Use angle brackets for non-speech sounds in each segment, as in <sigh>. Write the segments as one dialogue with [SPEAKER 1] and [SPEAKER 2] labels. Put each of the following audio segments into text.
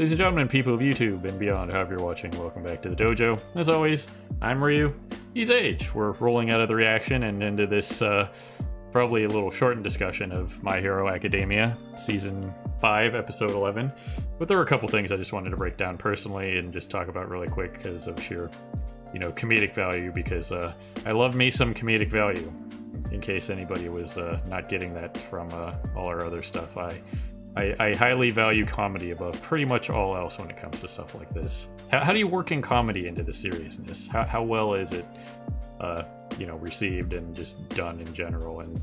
[SPEAKER 1] Ladies and gentlemen, people of YouTube and beyond, however you're watching, welcome back to the dojo. As always, I'm Ryu. He's Age. We're rolling out of the reaction and into this uh, probably a little shortened discussion of My Hero Academia, Season 5, Episode 11. But there were a couple things I just wanted to break down personally and just talk about really quick because of sheer, you know, comedic value, because uh, I love me some comedic value. In case anybody was uh, not getting that from uh, all our other stuff, I I, I, highly value comedy above pretty much all else when it comes to stuff like this. How, how do you work in comedy into the seriousness? How, how well is it, uh, you know, received and just done in general? And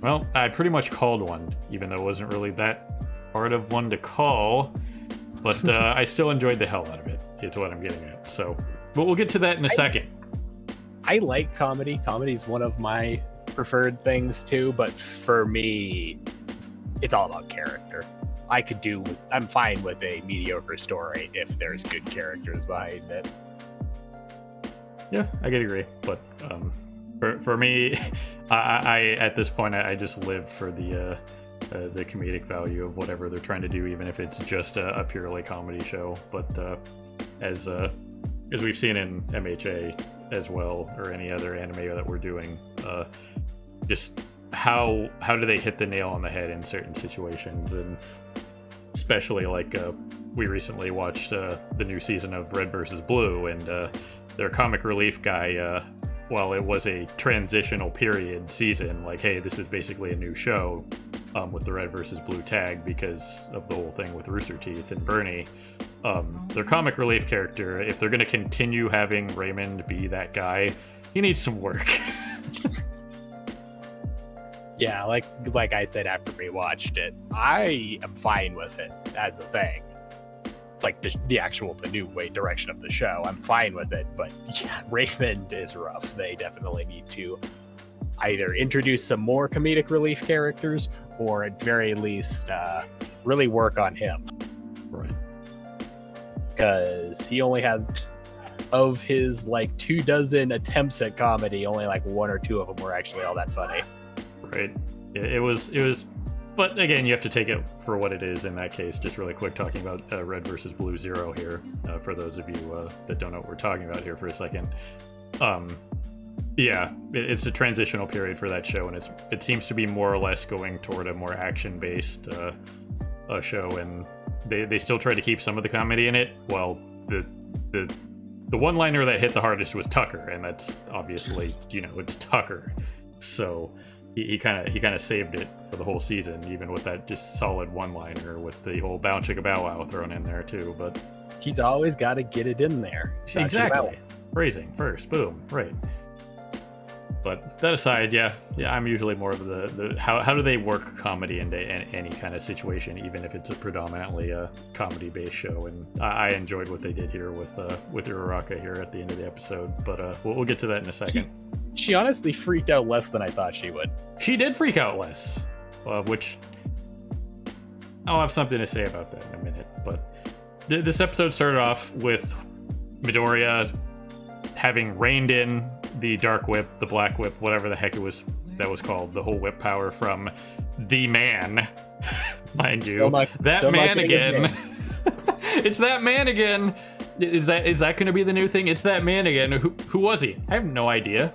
[SPEAKER 1] well, I pretty much called one, even though it wasn't really that hard of one to call. But <laughs> uh, I still enjoyed the hell out of it. It's what I'm getting at. So, but we'll get to that in a I, second.
[SPEAKER 2] I like comedy. Comedy is one of my preferred things too. But for me, it's all about character. I could do. I'm fine with a mediocre story if there's good characters behind it.
[SPEAKER 1] Yeah, I could agree. But um, for for me, <laughs> I, I at this point I, I just live for the. Uh, uh, the comedic value of whatever they're trying to do, even if it's just a, a purely comedy show. But uh, as uh, as we've seen in MHA as well, or any other anime that we're doing, uh, just how how do they hit the nail on the head in certain situations? And especially like uh, we recently watched uh, the new season of red versus blue and uh, their comic relief guy uh, while it was a transitional period season like hey this is basically a new show um, with the red versus blue tag because of the whole thing with rooster teeth and burnie um, their comic relief character if they're going to continue having raymond be that guy he needs some work <laughs>
[SPEAKER 2] yeah, like like I said after we watched it, I am fine with it as a thing. Like the, the actual the new way direction of the show, I'm fine with it. But <laughs> yeah, Raymond is rough. They definitely need to either introduce some more comedic relief characters, or at very least, uh, really work on him.
[SPEAKER 1] Right.
[SPEAKER 2] Because he only had of his like two dozen attempts at comedy, only like one or two of them were actually all that funny
[SPEAKER 1] right? It, was it was, but again, you have to take it for what it is in that case. Just really quick, talking about uh, Red versus Blue Zero here, uh, for those of you uh, that don't know what we're talking about here for a second. Um, yeah, it, it's a transitional period for that show, and it's it seems to be more or less going toward a more action based uh, show, and they they still try to keep some of the comedy in it, while the the the one liner that hit the hardest was Tucker, and that's obviously you know it's Tucker, so he kind of he kind of saved it for the whole season, even with that just solid one liner with the whole bow chicka bow wow thrown in there too. But
[SPEAKER 2] he's always got to get it in there.
[SPEAKER 1] Exactly. Phrasing first, boom, right. But that aside, yeah, yeah, I'm usually more of the, the how, how do they work comedy into any, kind of situation, even if it's a predominantly a comedy based show. And I, I, enjoyed what they did here with uh, with Uraraka here at the end of the episode. But uh, we'll, we'll get to that in a second. <laughs>
[SPEAKER 2] She, honestly freaked out less than I thought she would.
[SPEAKER 1] She did freak out less, uh, which I'll have something to say about that in a minute. But th- this episode started off with Midoriya having reined in the dark whip, the black whip, whatever the heck it was that was called, the whole whip power from the man, <laughs> mind you, my, that man again. <laughs> it's that man again. Is that is that going to be the new thing? It's that man again. Who who was he? I have no idea.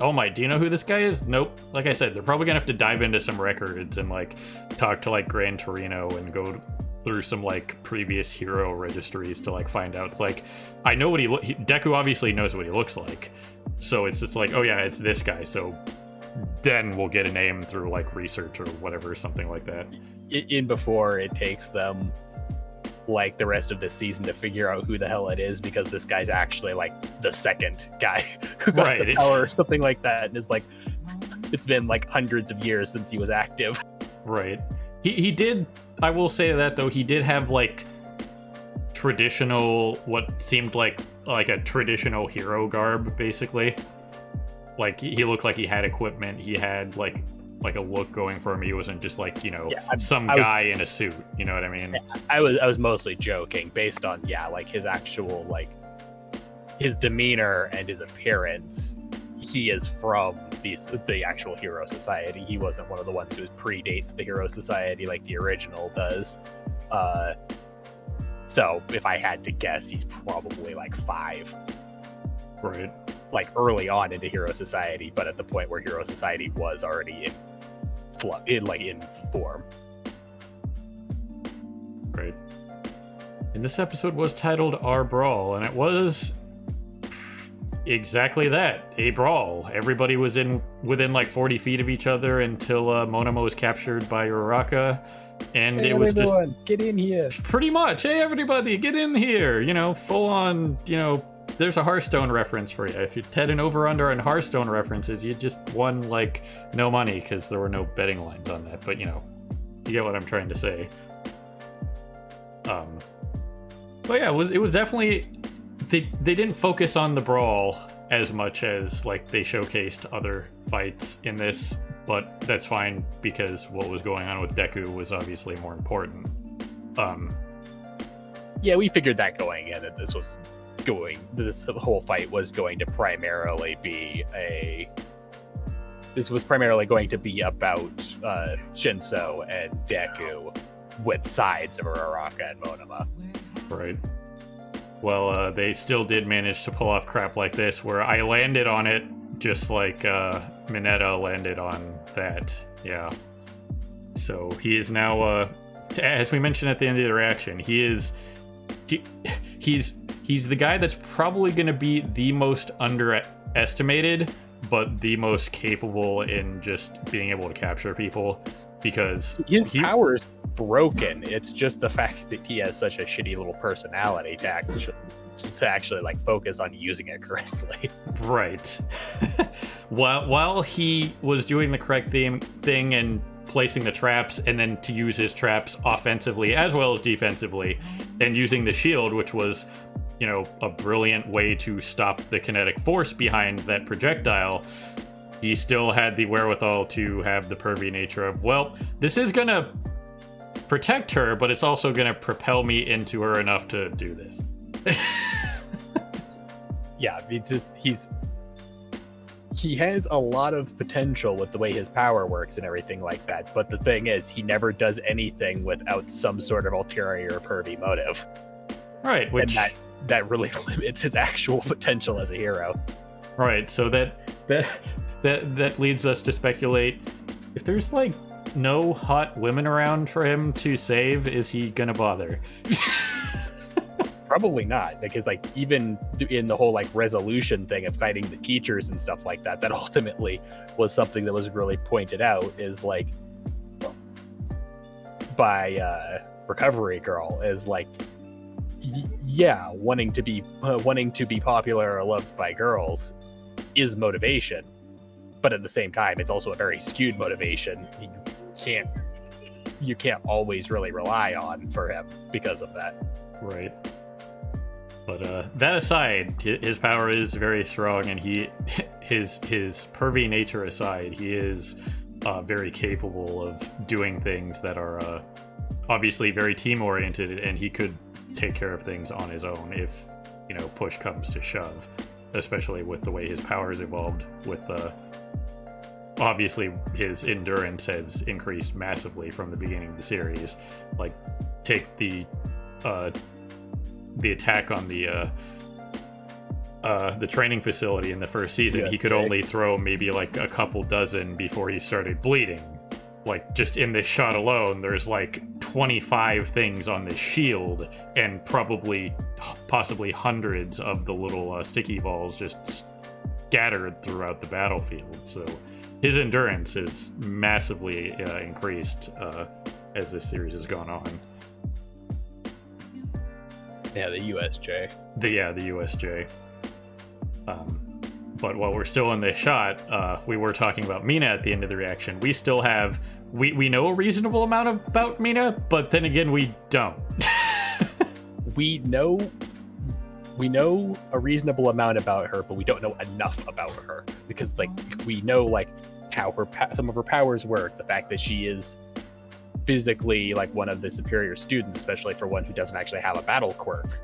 [SPEAKER 1] Oh my, do you know who this guy is? Nope. Like I said, they're probably gonna have to dive into some records and like talk to like Gran Torino and go through some like previous hero registries to like find out. It's like I know what he, lo- he Deku obviously knows what he looks like, so it's just like oh yeah, it's this guy. So then we'll get a name through like research or whatever, something like that.
[SPEAKER 2] In before it takes them like the rest of the season to figure out who the hell it is because this guy's actually like the second guy <laughs> who got right, the power or something like that and is like it's been like hundreds of years since he was active.
[SPEAKER 1] Right. He he did. I will say that though he did have like traditional what seemed like like a traditional hero garb basically. Like he looked like he had equipment. He had like like a look going for him. He wasn't just like you know yeah, some I guy in a suit. You know what I mean?
[SPEAKER 2] I was I was mostly joking based on yeah like his actual like his demeanor and his appearance he is from the the actual Hero Society. He wasn't one of the ones who predates the Hero Society like the original does. Uh, So if I had to guess, he's probably like five,
[SPEAKER 1] Right.
[SPEAKER 2] like early on into Hero Society, but at the point where Hero Society was already in, flu- in like in form.
[SPEAKER 1] Right. And this episode was titled Our Brawl, and it was exactly that a brawl. Everybody was in within like 40 feet of each other until uh, Monoma was captured by Uraraka. And it was just
[SPEAKER 2] get in here.
[SPEAKER 1] pretty much, hey, everybody, get in here. You know, full on, you know, there's a Hearthstone reference for you. If you're heading over under on Hearthstone references, you just won like no money because there were no betting lines on that. But you know, you get what I'm trying to say. Um, but yeah, it was, it was definitely they they didn't focus on the brawl as much as like they showcased other fights in this, but that's fine because what was going on with Deku was obviously more important. Um,
[SPEAKER 2] Yeah, we figured that going in that this was going this whole fight was going to primarily be a this was primarily going to be about uh, Shinso and Deku with sides of Uraraka and Monoma.
[SPEAKER 1] Right. Well, uh, they still did manage to pull off crap like this, where I landed on it just like uh, Mineta landed on that. Yeah. So he is now, uh, as we mentioned at the end of the reaction, he is, he's he's the guy that's probably going to be the most underestimated, but the most capable in just being able to capture people, because
[SPEAKER 2] His
[SPEAKER 1] he-
[SPEAKER 2] power is broken. It's just the fact that he has such a shitty little personality to actually, to actually like focus on using it <laughs> correctly.
[SPEAKER 1] Right. <laughs> while while he was doing the correct thing, thing and placing the traps, and then to use his traps offensively as well as defensively, and using the shield, which was, you know, a brilliant way to stop the kinetic force behind that projectile. He still had the wherewithal to have the pervy nature of, well, this is gonna protect her, but it's also gonna propel me into her enough to do this. <laughs>
[SPEAKER 2] yeah, it's just he's he has a lot of potential with the way his power works and everything like that. But the thing is, he never does anything without some sort of ulterior pervy motive,
[SPEAKER 1] right, which
[SPEAKER 2] and that that really <laughs> limits his actual potential as a hero.
[SPEAKER 1] Right, so that that that that leads us to speculate if there's like no hot women around for him to save, is he gonna bother? <laughs>
[SPEAKER 2] Probably not, because like even in the whole like resolution thing of fighting the teachers and stuff like that, that <laughs> ultimately was something that was really pointed out is like by uh, Recovery Girl is like yeah, wanting to be uh, wanting to be popular or loved by girls is motivation, but at the same time, it's also a very skewed motivation. You can't you can't always really rely on for him because of that.
[SPEAKER 1] right. But uh, that aside, his power is very strong, and he <laughs> his his pervy nature aside, he is uh, very capable of doing things that are uh, obviously very team oriented, and he could take care of things on his own if you know push comes to shove. Especially with the way his powers evolved, with uh, obviously his endurance has increased massively from the beginning of the series. Like, take the uh, the attack on the uh, uh, the training facility in the first season, he could
[SPEAKER 2] USJ.
[SPEAKER 1] only throw maybe like a couple dozen before he started bleeding. Like just in this shot alone, there's like 25 things on this shield, and probably, possibly hundreds of the little uh, sticky balls just scattered throughout the battlefield. So his endurance is massively uh, increased uh, as this series has gone on.
[SPEAKER 2] Yeah, the USJ.
[SPEAKER 1] The yeah, the USJ. Um, but while we're still in this shot, uh, we were talking about Mina at the end of the reaction. We still have we we know a reasonable amount about Mina, but then again, we don't. <laughs>
[SPEAKER 2] we know we know a reasonable amount about her, but we don't know enough about her because like we know like how her some of her powers work, the fact that she is physically like one of the superior students, especially for one who doesn't actually have a battle quirk,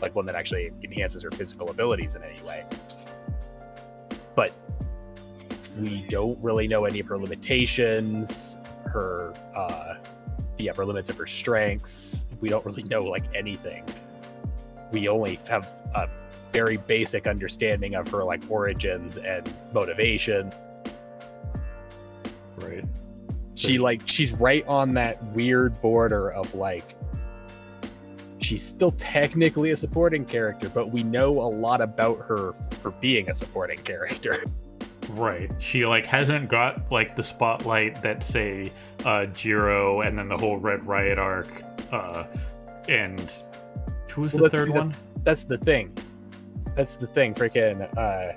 [SPEAKER 2] like one that actually enhances her physical abilities in any way. But we don't really know any of her limitations, her uh the upper limits of her strengths, we don't really know like anything. We only have a very basic understanding of her like origins and motivation.
[SPEAKER 1] Right.
[SPEAKER 2] She like she's right on that weird border of like she's still technically a supporting character, but we know a lot about her for being a supporting character. <laughs>
[SPEAKER 1] Right. She like hasn't got like the spotlight that say uh Jiro and then the whole Red Riot arc uh and who was
[SPEAKER 2] Well,
[SPEAKER 1] the third one?
[SPEAKER 2] That's the thing. That's the thing. Freaking uh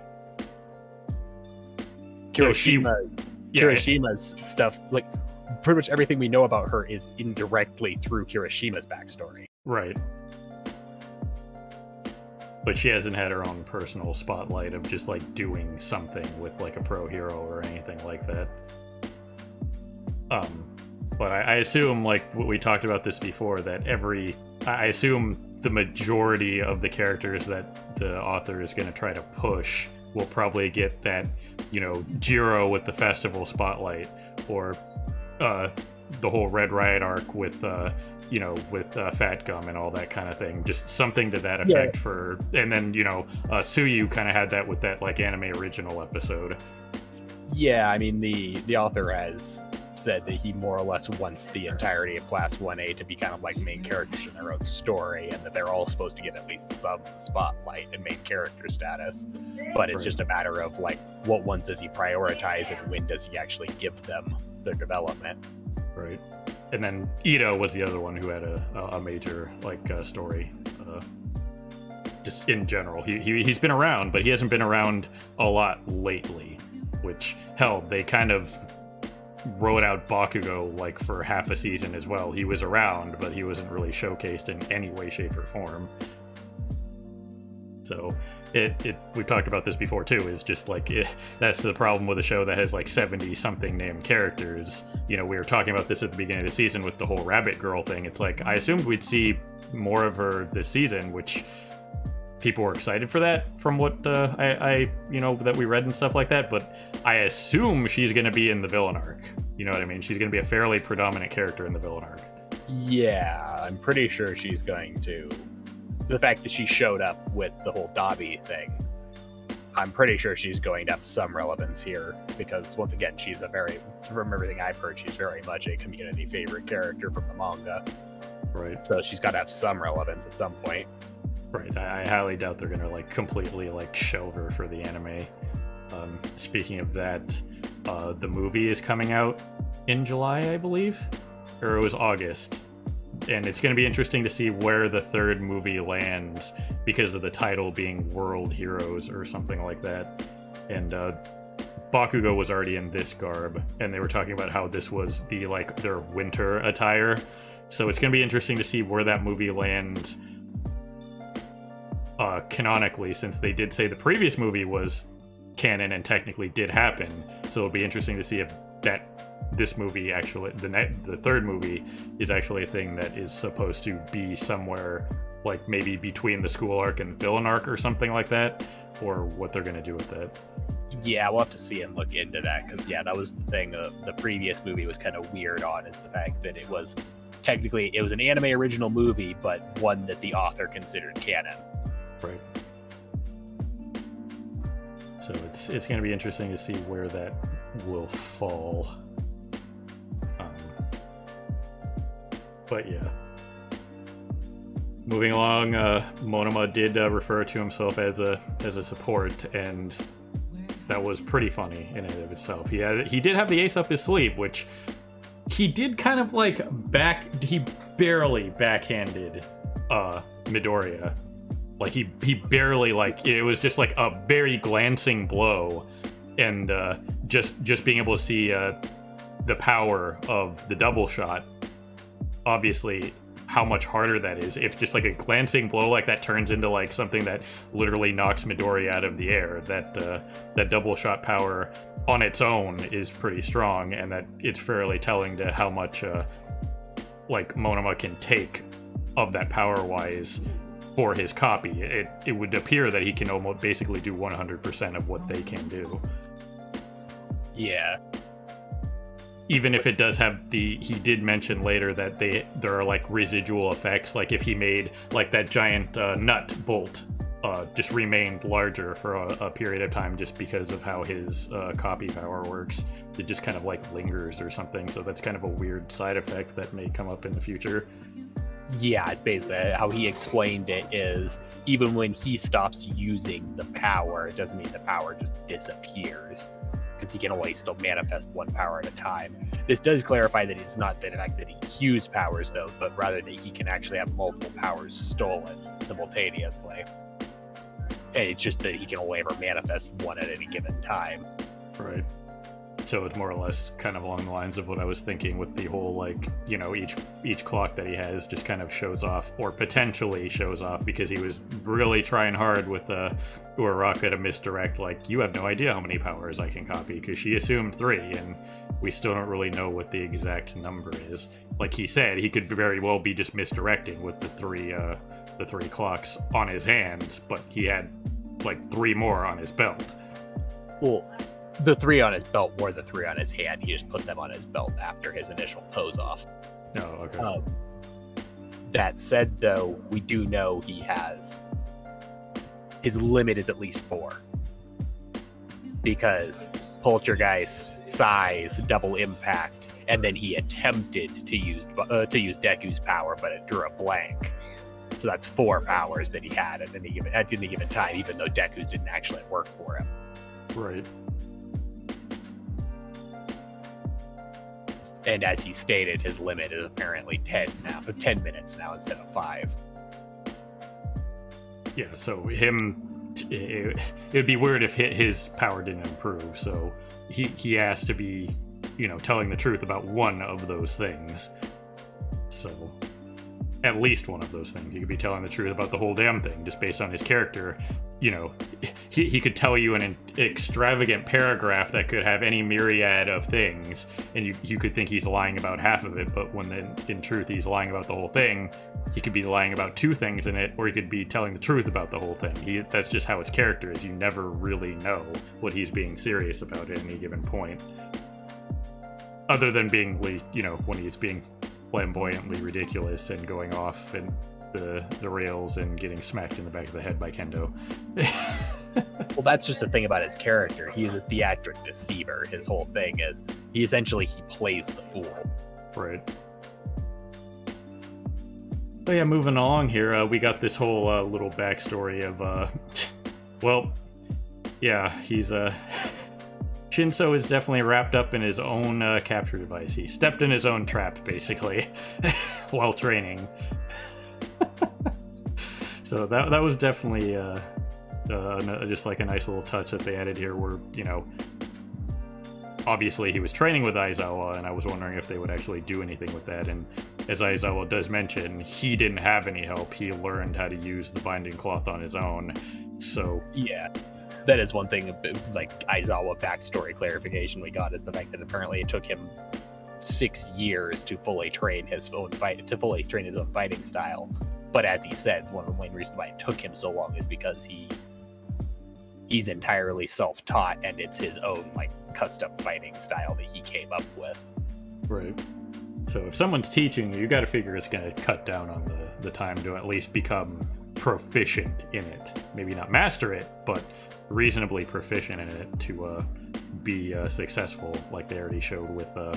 [SPEAKER 1] No, she-
[SPEAKER 2] Kirishima
[SPEAKER 1] Yeah,
[SPEAKER 2] Kirishima's stuff, like pretty much everything we know about her is indirectly through Kirishima's backstory.
[SPEAKER 1] right. But she hasn't had her own personal spotlight of just like doing something with like a pro hero or anything like that. Um, but I, I assume like we talked about this before that every I assume the majority of the characters that the author is going to try to push will probably get that you know Jiro with the festival spotlight or uh, the whole Red Riot arc with uh, you know with uh, Fat Gum and all that kind of thing. Just something to that
[SPEAKER 2] Yeah.
[SPEAKER 1] effect for, and then you know uh, Tsuyu kind of had that with that like anime original episode.
[SPEAKER 2] Yeah, I mean the the author has said that he more or less wants the entirety of Class 1A to be kind of like main characters in their own story, and that they're all supposed to get at least some spotlight and main character status. But it's
[SPEAKER 1] Right.
[SPEAKER 2] just a matter of like what ones does he prioritize and when does he actually give them their development.
[SPEAKER 1] Right. And then Ito was the other one who had a, a a major like uh, story. Uh, just in general, he, he he's been around, but he hasn't been around a lot lately. Which hell, they kind of wrote out Bakugo like for half a season as well. He was around, but he wasn't really showcased in any way, shape, or form. So it, it we've talked about this before too. Is just like it, that's the problem with a show that has like seventy something named characters. You know, we were talking about this at the beginning of the season with the whole Rabbit Girl thing. It's like I assumed we'd see more of her this season, which people were excited for that from what uh, I, I you know that we read and stuff like that. But I assume she's going to be in the villain arc. You know what I mean? She's going to be a fairly predominant character in the villain arc.
[SPEAKER 2] Yeah, I'm pretty sure she's going to. The fact that she showed up with the whole Dobby thing, I'm pretty sure she's going to have some relevance here because, once again, she's a very, from everything I've heard, she's very much a community favorite character from the manga.
[SPEAKER 1] Right.
[SPEAKER 2] So she's got to have some relevance at some point.
[SPEAKER 1] Right. I, I highly doubt they're gonna like completely like shelve her for the anime. Um, speaking of that, uh, the movie is coming out in July, I believe, or it was August, and it's gonna be interesting to see where the third movie lands because of the title being World Heroes or something like that. And uh, Bakugo was already in this garb, and they were talking about how this was the like their winter attire. So it's gonna be interesting to see where that movie lands uh, canonically, since they did say the previous movie was canon and technically did happen. So it'll be interesting to see if that this movie actually the ne- the third movie is actually a thing that is supposed to be somewhere like maybe between the school arc and the villain arc or something like that, or what they're gonna do with that.
[SPEAKER 2] Yeah, we'll have to see and look into that because, yeah, that was the thing of the previous movie was kind of weird on is the fact that it was technically it was an anime original movie, but one that the author considered canon.
[SPEAKER 1] Right. So it's it's going to be interesting to see where that will fall. Um, but yeah. Moving along, uh, Monoma did uh, refer to himself as a as a support, and that was pretty funny in and of itself. He had he did have the ace up his sleeve, which he did kind of like back. He barely backhanded uh, Midoriya like he he barely like it was just like a very glancing blow and uh just just being able to see uh the power of the double shot obviously how much harder that is. If just like a glancing blow like that turns into like something that literally knocks Midori out of the air that uh that double shot power on its own is pretty strong and that it's fairly telling to how much uh like Monoma can take of that power wise for his copy. It it would appear that he can almost basically do 100% of what they can do.
[SPEAKER 2] Yeah.
[SPEAKER 1] even if it does have the he did mention later that they there are like residual effects like if he made like that giant uh, nut bolt uh, just remained larger for a, a, period of time just because of how his uh, copy power works it just kind of like lingers or something so that's kind of a weird side effect that may come up in the future
[SPEAKER 2] yeah it's basically how he explained it is even when he stops using the power it doesn't mean the power just disappears because he can only still manifest one power at a time. This does clarify that it's not the fact that he cues powers, though, but rather that he can actually have multiple powers stolen simultaneously. And it's just that he can only ever manifest one at any given time.
[SPEAKER 1] Right so it's more or less kind of along the lines of what I was thinking with the whole like you know each each clock that he has just kind of shows off or potentially shows off because he was really trying hard with uh, Uraraka to misdirect like you have no idea how many powers I can copy because she assumed three and we still don't really know what the exact number is. Like he said, he could very well be just misdirecting with the three uh, the three clocks on his hands, but he had like three more on his belt.
[SPEAKER 2] Well, the three on his belt were the three on his hand. He just put them on his belt after his initial pose off.
[SPEAKER 1] Oh, okay.
[SPEAKER 2] Um, that said, though, we do know he has his limit is at least four because poltergeist, size, double impact, and then he attempted to use uh, to use Deku's power, but it drew a blank. So that's four powers that he had at any given at any given time, even though Deku's didn't actually work for him.
[SPEAKER 1] Right.
[SPEAKER 2] And as he stated, his limit is apparently ten now, ten minutes now instead of five.
[SPEAKER 1] Yeah, so him, it, would be weird if his power didn't improve. So he he asked to be, you know, telling the truth about one of those things. So at least one of those things. He could be telling the truth about the whole damn thing just based on his character. You know, he, he could tell you an extravagant paragraph that could have any myriad of things, and you, you could think he's lying about half of it, but when then in truth he's lying about the whole thing, he could be lying about two things in it, or he could be telling the truth about the whole thing. He, that's just how his character is. You never really know what he's being serious about at any given point. Other than being, you know, when he's being flamboyantly ridiculous and going off and the the rails and getting smacked in the back of the head by Kendo. <laughs>
[SPEAKER 2] well, that's just the thing about his character. He's a theatric deceiver. His whole thing is he essentially he plays the fool.
[SPEAKER 1] Right. But yeah, moving along here, uh, we got this whole uh, little backstory of, uh, <laughs> well, yeah, he's uh, <laughs> Shinso is definitely wrapped up in his own uh, capture device. He stepped in his own trap, basically, <laughs> while training. <laughs> so that that was definitely uh, uh, just like a nice little touch that they added here, where you know, obviously he was training with Aizawa, and I was wondering if they would actually do anything with that. And as Aizawa does mention, he didn't have any help. He learned how to use the binding cloth on his own. So
[SPEAKER 2] yeah, that is one thing like Aizawa backstory clarification we got is the fact that apparently it took him six years to fully train his own fight to fully train his own fighting style. But as he said, one of the main reasons why it took him so long is because he he's entirely self-taught and it's his own like custom fighting style that he came up with.
[SPEAKER 1] Right. So if someone's teaching you, you got to figure it's going to cut down on the the time to at least become proficient in it. Maybe not master it, but reasonably proficient in it to uh, be uh, successful, like they already showed with, uh,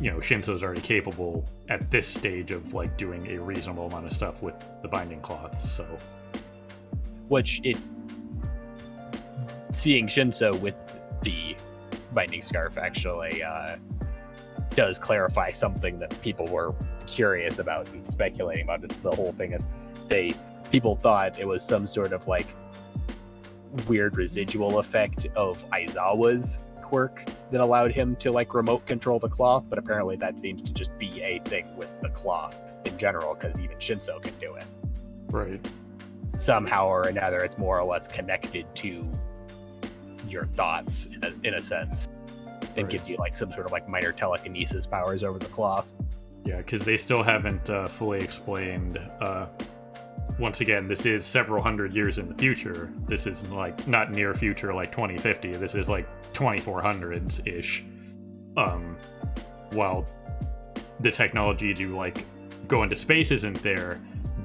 [SPEAKER 1] you know, Shinso's already capable at this stage of like doing a reasonable amount of stuff with the binding cloth. So,
[SPEAKER 2] which it seeing Shinso with the binding scarf actually uh, does clarify something that people were curious about and speculating about. It's the whole thing is they people thought it was some sort of like weird residual effect of Aizawa's quirk that allowed him to like remote control the cloth, but apparently that seems to just be a thing with the cloth in general because even Shinso can do it.
[SPEAKER 1] Right.
[SPEAKER 2] Somehow or another, it's more or less connected to your thoughts in a, in a sense. It right. gives you like some sort of like minor telekinesis powers over the cloth.
[SPEAKER 1] Yeah, because they still haven't uh, fully explained uh, once again, this is several hundred years in the future. This is like not near future like 2050. This is like 2400s ish. Um, while the technology to like go into space isn't there,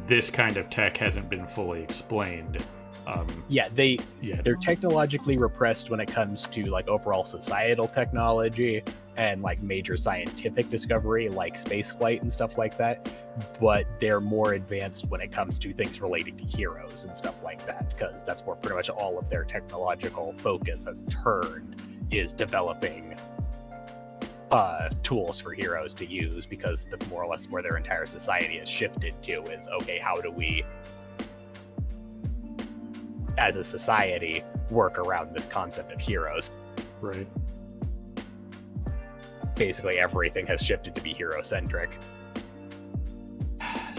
[SPEAKER 1] this kind of tech hasn't been fully explained. Um,
[SPEAKER 2] Yeah, they
[SPEAKER 1] yeah,
[SPEAKER 2] they're technologically repressed when it comes to like overall societal technology and like major scientific discovery like space flight and stuff like that but they're more advanced when it comes to things relating to heroes and stuff like that because that's where pretty much all of their technological focus has turned is developing uh, tools for heroes to use because that's more or less where their entire society has shifted to is okay how do we as a society work around this concept of heroes
[SPEAKER 1] right.
[SPEAKER 2] basically everything has shifted to be hero centric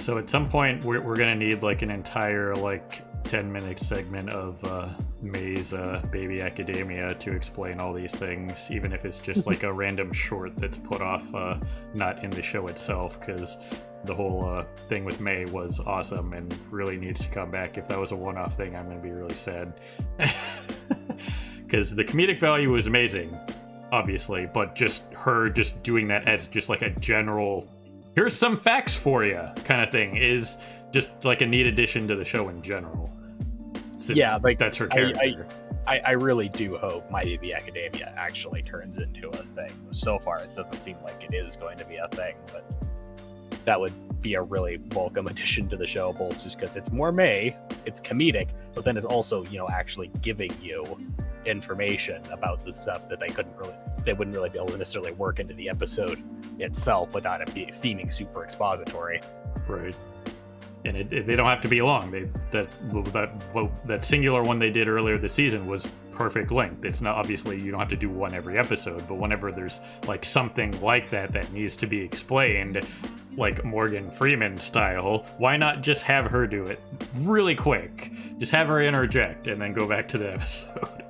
[SPEAKER 1] So at some point, we're, we're gonna need like an entire like 10 minute segment of uh, Mei's uh, Baby Academia to explain all these things, even if it's just like a <laughs> random short that's put off, uh, not in the show itself, because the whole uh, thing with May was awesome and really needs to come back. If that was a one off thing, I'm gonna be really sad. <laughs> Because the comedic value was amazing, obviously, but just her just doing that as just like a general here's some facts for you kind of thing is just like a neat addition to the show in general. Since
[SPEAKER 2] Yeah, like,
[SPEAKER 1] that's her
[SPEAKER 2] I- I- I, I really do hope My Baby Academia actually turns into a thing. So far, it doesn't seem like it is going to be a thing, but that would be a really welcome <laughs> addition to the show, both just because it's more Mei, it's comedic, but then it's also, you know, actually giving you information about the stuff that they couldn't really, they wouldn't really be able to necessarily work into the episode itself without it being seeming super expository.
[SPEAKER 1] Right. And it, it- they don't have to be long. They that that that singular one they did earlier this season was perfect length. It's not obviously you don't have to do one every episode, but whenever there's like something like that that needs to be explained, like Morgan Freeman style, why not just have her do it really quick? Just have her interject and then go back to the <laughs> episode.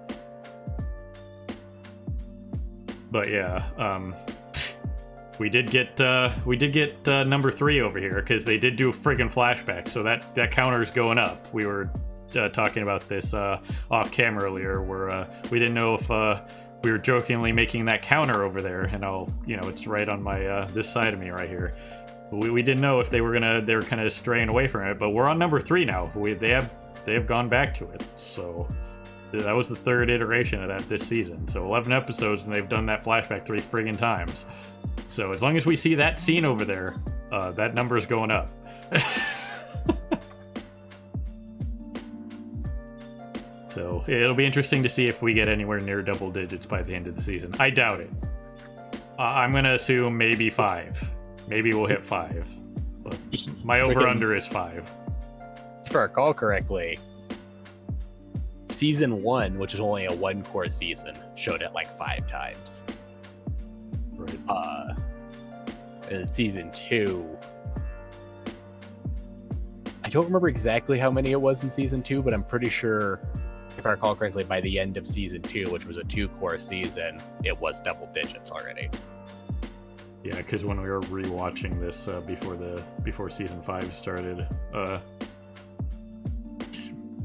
[SPEAKER 1] But yeah, um, we did get uh, we did get uh, number three over here because they did do a friggin' flashback, so that that counter is going up. We were uh, talking about this uh, off camera earlier, where uh, we didn't know if uh, we were jokingly making that counter over there, and I'll you know it's right on my this side of me right here. We, we didn't know if they were gonna they were kind of straying away from it, but we're on number three now. We they have they have gone back to it, so that was the third iteration of that this season. So 11 episodes, and they've done that flashback three friggin' times. So as long as we see that scene over there, uh, that number is going up. <laughs> so it'll be interesting to see if we get anywhere near double digits by the end of the season. I doubt it. Uh, I'm gonna assume maybe five. Maybe we'll hit five. But my over under is five.
[SPEAKER 2] if I recall correctly, season one, which is only a one cour season, showed it like five times.
[SPEAKER 1] Right.
[SPEAKER 2] Uh, and season two, I don't remember exactly how many it was in season two, but I'm pretty sure, if I recall correctly, by the end of season two, which was a two cour season, it was double digits already.
[SPEAKER 1] Yeah, because when we were rewatching this uh, before the before season five started, uh,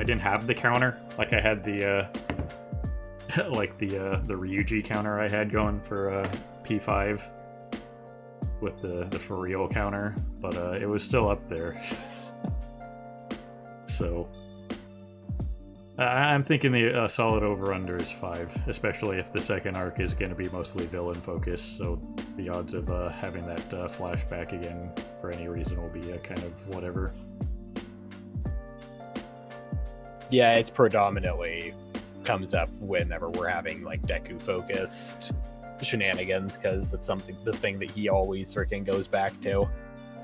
[SPEAKER 1] I didn't have the counter. Like I had the uh, <laughs> like the uh, the Ryuji counter I had going for uh, P five with the the for real counter, but uh, it was still up there. <laughs> so I- I'm thinking the uh, solid over under is five, especially if the second arc is going to be mostly villain focused. So the odds of uh, having that uh, flashback again for any reason will be uh, kind of whatever.
[SPEAKER 2] Yeah, it's predominantly comes up whenever we're having like Deku focused shenanigans because it's something the thing that he always freaking goes back to.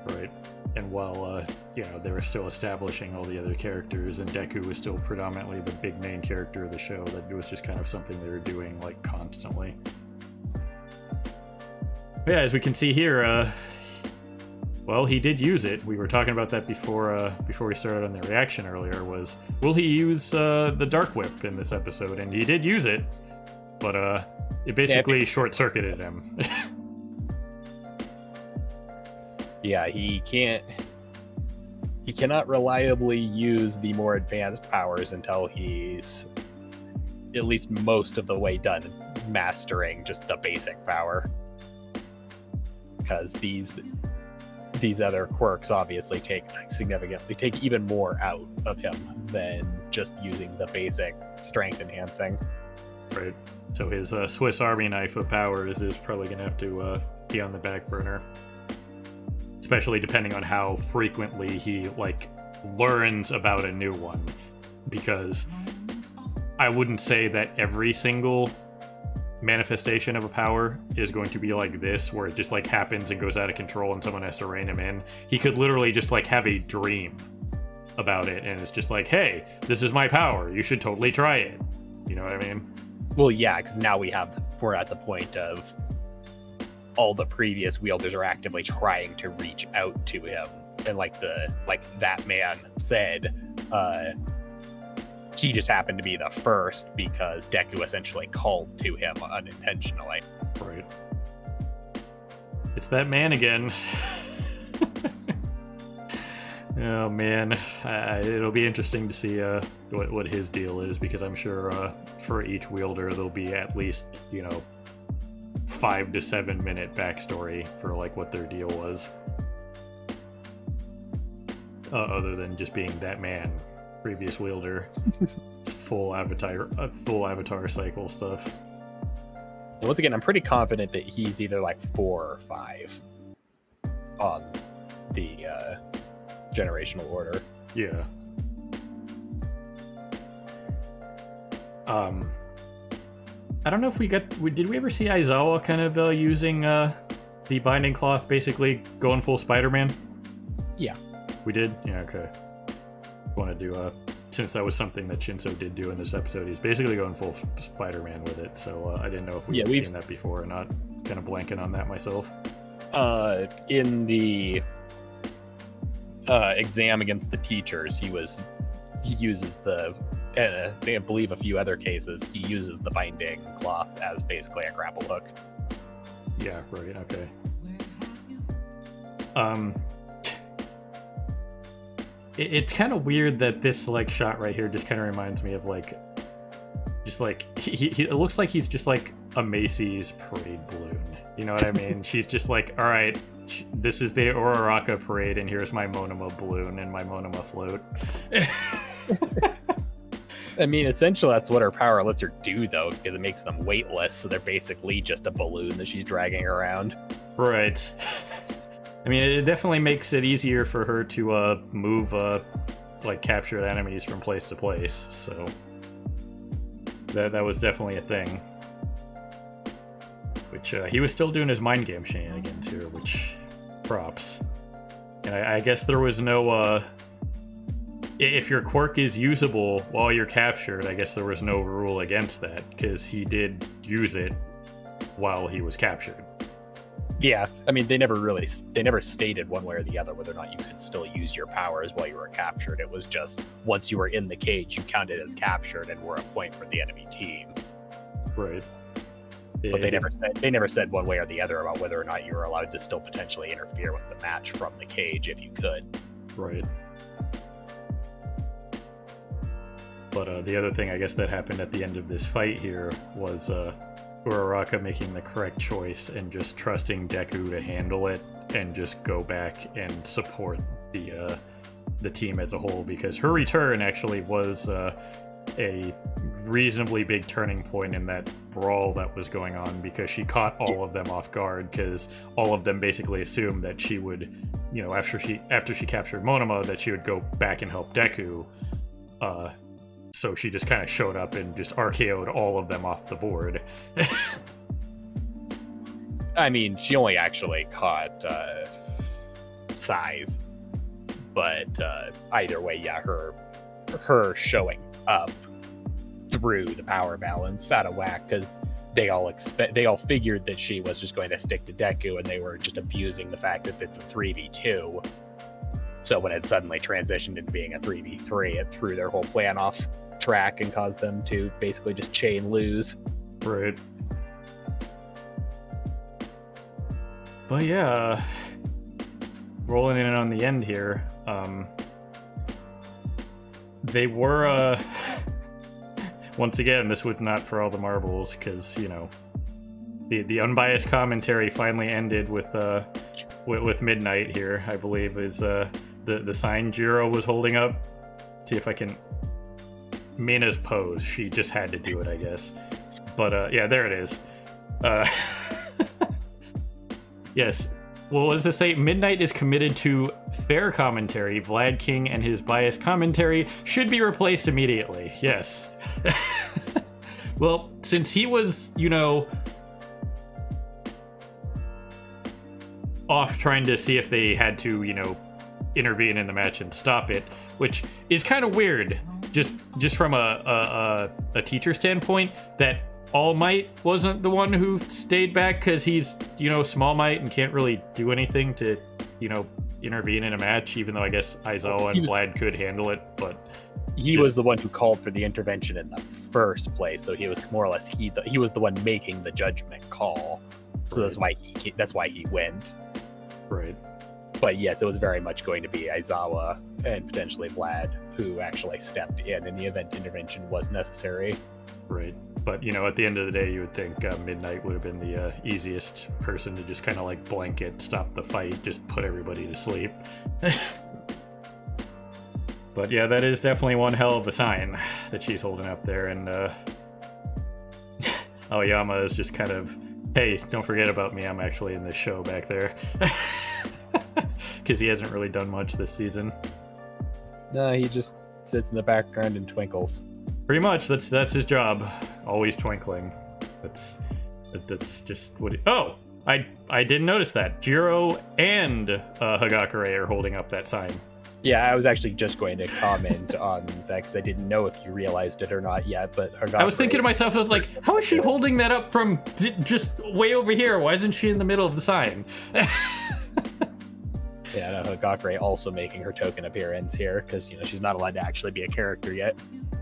[SPEAKER 1] Right. And while uh, you know they were still establishing all the other characters, and Deku was still predominantly the big main character of the show, that it was just kind of something they were doing like constantly. But yeah, as we can see here, uh, well, he did use it. We were talking about that before uh, before we started on the reaction earlier. Was will he use uh, the Dark Whip in this episode? And he did use it, but uh, it basically short circuited him. <laughs>
[SPEAKER 2] Yeah, he can't. He cannot reliably use the more advanced powers until he's at least most of the way done mastering just the basic power. because these these other quirks obviously take significantly take even more out of him than just using the basic strength enhancing.
[SPEAKER 1] Right. So his uh, Swiss Army knife of powers is probably gonna have to uh, be on the back burner, especially depending on how frequently he like learns about a new one, because I wouldn't say that every single manifestation of a power is going to be like this where it just like happens and goes out of control and someone has to rein him in. He could literally just like have a dream about it and it's just like hey this is my power. You should totally try it. You know what i mean?
[SPEAKER 2] Well, yeah, because now we have we're at the point of all the previous wielders are actively trying to reach out to him, and like the like that man said, uh, he just happened to be the first because Deku essentially called to him unintentionally.
[SPEAKER 1] right. It's that man again. <laughs> Oh man. Uh, it'll be interesting to see uh, what, what his deal is because i'm sure uh, for each wielder there'll be at least you know five to seven minute backstory for like what their deal was. Uh, other than just being that man previous wielder <laughs> full avatar uh, full avatar cycle stuff
[SPEAKER 2] And once again, I'm pretty confident that he's either like four or five on the uh, generational order.
[SPEAKER 1] Yeah. Um, I don't know if we got. we- Did we ever see Aizawa kind of uh, using uh, the binding cloth, basically going full Spider-Man?
[SPEAKER 2] Yeah.
[SPEAKER 1] We did. Yeah. Okay. Want to do uh, since that was something that Shinso did do in this episode. He's basically going full Spider-Man with it. So uh, I didn't know if we
[SPEAKER 2] Yeah,
[SPEAKER 1] had seen that before or not. Kind of blanking on that myself.
[SPEAKER 2] Uh, in the uh, exam against the teachers, he was he uses the. Uh, I believe a few other cases, he uses the binding cloth as basically a grapple hook.
[SPEAKER 1] Yeah. Right. Okay. Um, it, it's kind of weird that this like shot right here just kind of reminds me of like, just like he, he. It looks like he's just like a Macy's parade balloon. You know what I mean? <laughs> She's just like, all right, sh- this is the Uraraka parade, and here's my Monoma balloon and my Monoma float. <laughs>
[SPEAKER 2] I mean, essentially, that's what her power lets her do, though, because it makes them weightless. So they're basically just a balloon that she's dragging around.
[SPEAKER 1] Right. <laughs> I mean, it definitely makes it easier for her to uh, move, uh, like captured enemies from place to place. So that that was definitely a thing. Which uh, he was still doing his mind game shenanigans here, which props. And I, I guess there was no. Uh, if your quirk is usable while you're captured, I guess there was no rule against that because he did use it while he was captured.
[SPEAKER 2] Yeah, I mean, they never really, they never stated one way or the other whether or not you could still use your powers while you were captured. It was just once you were in the cage, you counted as captured and were a point for the enemy team.
[SPEAKER 1] Right.
[SPEAKER 2] But they never said they never said one way or the other about whether or not you were allowed to still potentially interfere with the match from the cage if you could.
[SPEAKER 1] Right. But uh, the other thing, I guess, that happened at the end of this fight here was uh, Uraraka making the correct choice and just trusting Deku to handle it and just go back and support the uh, the team as a whole because her return actually was uh, a reasonably big turning point in that brawl that was going on because she caught all of them off guard because all of them basically assumed that she would you know after she after she captured Monoma that she would go back and help Deku uh so she just kind of showed up and just RKO'd all of them off the board. <laughs>
[SPEAKER 2] I mean, she only actually caught uh, size, but uh, either way, yeah, her her showing up through the power balance out of whack because they all expect they all figured that she was just going to stick to Deku, and they were just abusing the fact that it's a three v two. So when it suddenly transitioned into being a three v three, it threw their whole plan off track and cause them to basically just chain lose.
[SPEAKER 1] right. But yeah, rolling in on the end here. Um, they were uh, <laughs> once again this was not for all the marbles because you know the the unbiased commentary finally ended with uh with, with midnight here. I believe is uh the the sign Jiro was holding up. see if I can. Mina's pose. She just had to do it, I guess. But uh, yeah, there it is. Uh, <laughs> yes. Well, what does this say? Midnight is committed to fair commentary. Vlad King and his biased commentary should be replaced immediately. Yes. <laughs> well, since he was, you know, off trying to see if they had to, you know, intervene in the match and stop it, which is kind of weird, just just from a, a a, teacher standpoint. That All Might wasn't the one who stayed back because he's you know Small Might and can't really do anything to you know intervene in a match. Even though I guess Aizawa and
[SPEAKER 2] was-
[SPEAKER 1] Vlad could handle it, but
[SPEAKER 2] He
[SPEAKER 1] Just-
[SPEAKER 2] was the one who called for the intervention in the first place, so he was more or less he the, he was the one making the judgment call. So that's why he that's why he went.
[SPEAKER 1] right.
[SPEAKER 2] But yes, it was very much going to be Aizawa and potentially Vlad who actually stepped in in the event intervention was necessary.
[SPEAKER 1] Right. But, you know, at the end of the day, you would think uh, Midnight would have been the uh, easiest person to just kind of like blanket stop the fight, just put everybody to sleep. <laughs> but yeah, that is definitely one hell of a sign that she's holding up there. And uh, <laughs> Aoyama is just kind of, hey, don't forget about me. I'm actually in this show back there. <laughs> Because he hasn't really done much this season.
[SPEAKER 2] No, he just sits in the background and twinkles.
[SPEAKER 1] Pretty much, that's that's his job. Always twinkling. That's that's just what. It, oh, I I didn't notice that. Jiro and uh, Hagakure are holding up that sign.
[SPEAKER 2] Yeah, I was actually just going to comment <laughs> on that because I didn't know if you realized it or not yet. But
[SPEAKER 1] I was thinking to myself, I was like, how is she holding that up from d- just way over here? Why isn't she in the middle of the sign? <laughs>
[SPEAKER 2] yeah, no, Hagakure also making her token appearance here because you know she's not allowed to actually be a character yet.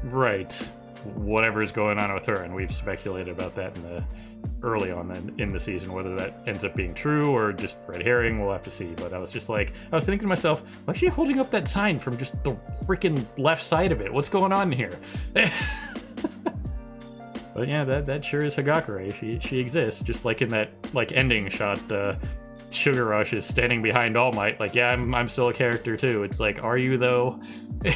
[SPEAKER 1] right. Whatever's going on with her, and we've speculated about that in the early on in, in the season, whether that ends up being true or just red herring, we'll have to see. But I was just like, I was thinking to myself, why is she holding up that sign from just the freaking left side of it? What's going on here? <laughs> but yeah, that that sure is Hagakure. She she exists, just like in that like ending shot. The Sugar Rush is standing behind All Might, like, yeah, I'm I'm still a character too. It's like, are you though? <laughs>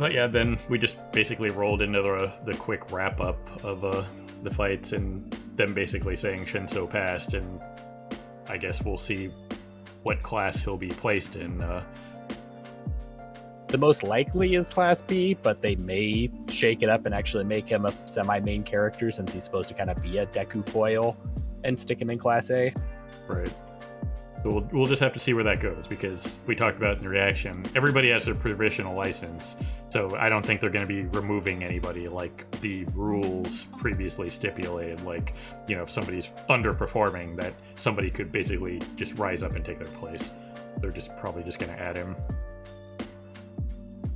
[SPEAKER 1] But yeah, then we just basically rolled into the the quick wrap up of uh, the fights and them basically saying Shinso passed, and I guess we'll see what class he'll be placed in. Uh,
[SPEAKER 2] The most likely is Class B, but they may shake it up and actually make him a semi-main character since he's supposed to kind of be a Deku foil and stick him in Class A.
[SPEAKER 1] right. We'll, we'll just have to see where that goes because we talked about in the reaction. Everybody has a provisional license, so I don't think they're going to be removing anybody like the rules previously stipulated. Like, you know, if somebody's underperforming, that somebody could basically just rise up and take their place. They're just probably just going to add him,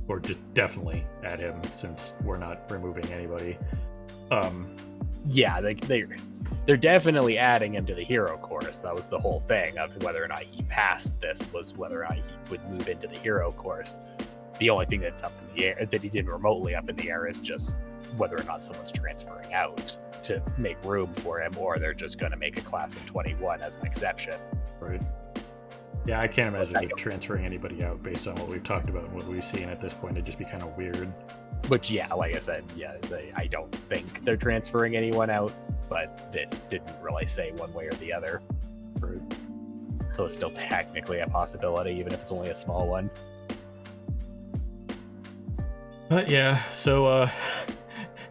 [SPEAKER 1] or just definitely add him since we're not removing anybody. Um,
[SPEAKER 2] Yeah, they they they're definitely adding him to the hero course. That was the whole thing of whether or not he passed this was whether or not he would move into the hero course. The only thing that's up in the air that he's in remotely up in the air is just whether or not someone's transferring out to make room for him, or they're just going to make a class of 21 as an exception.
[SPEAKER 1] Right. Yeah, I can't imagine
[SPEAKER 2] I
[SPEAKER 1] transferring anybody out based on what we've talked about and what we've seen at this point. It'd just be kind of weird.
[SPEAKER 2] Which, yeah, like I said, yeah, they, I don't think they're transferring anyone out, but this didn't really say one way or the other.
[SPEAKER 1] Right.
[SPEAKER 2] So it's still technically a possibility, even if it's only a small one.
[SPEAKER 1] But yeah, so uh,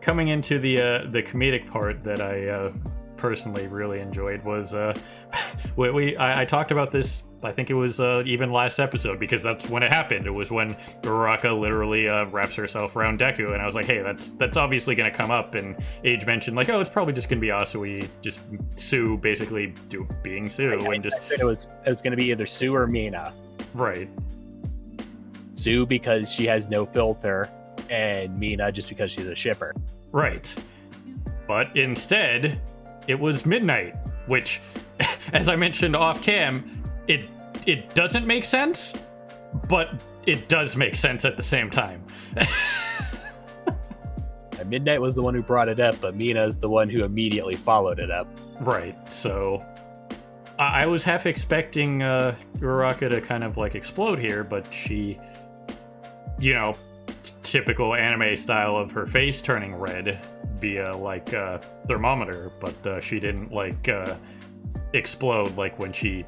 [SPEAKER 1] coming into the uh, the comedic part that I uh, personally really enjoyed was uh, <laughs> we, we I, I talked about this. I think it was uh, even last episode because that's when it happened. It was when Uraraka literally uh, wraps herself around Deku, and I was like, "Hey, that's that's obviously going to come up." And Age mentioned like, "Oh, it's probably just going to be Asui, just Tsu, basically do being Tsu,
[SPEAKER 2] I-
[SPEAKER 1] and just
[SPEAKER 2] I it was it was going to be either Tsu or Mina.
[SPEAKER 1] right,
[SPEAKER 2] Tsu because she has no filter, and Mina just because she's a shipper.
[SPEAKER 1] Right. But instead, it was midnight, which, <laughs> as I mentioned off cam, it it doesn't make sense, but it does make sense at the same time. <laughs>
[SPEAKER 2] Midnight was the one who brought it up, but Mina's the one who immediately followed it up.
[SPEAKER 1] Right. So I, I was half expecting uh, Uraraka to kind of like explode here, but she, you know, t- typical anime style of her face turning red via like a thermometer, but uh, she didn't like uh, explode like when she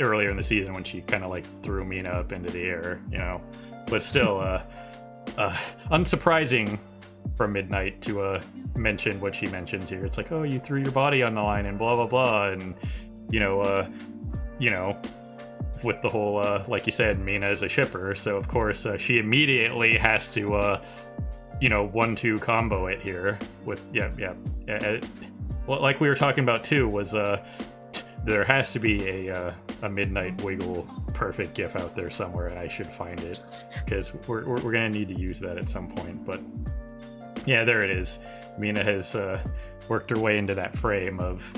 [SPEAKER 1] earlier in the season when she kind of like threw Mina up into the air, you know. But still, <laughs> uh, uh, unsurprising from Midnight to uh, mention what she mentions here. It's like, oh, you threw your body on the line and blah blah blah, and you know, uh, you know, with the whole uh, like you said, Mina is a shipper, so of course uh, she immediately has to, uh, you know, one-two combo it here with yeah yeah. well, like we were talking about too, was uh, there has to be a uh, a midnight wiggle perfect gif out there somewhere, and I should find it because we're, we're, we're gonna need to use that at some point. But yeah, there it is. Mina has uh, worked her way into that frame of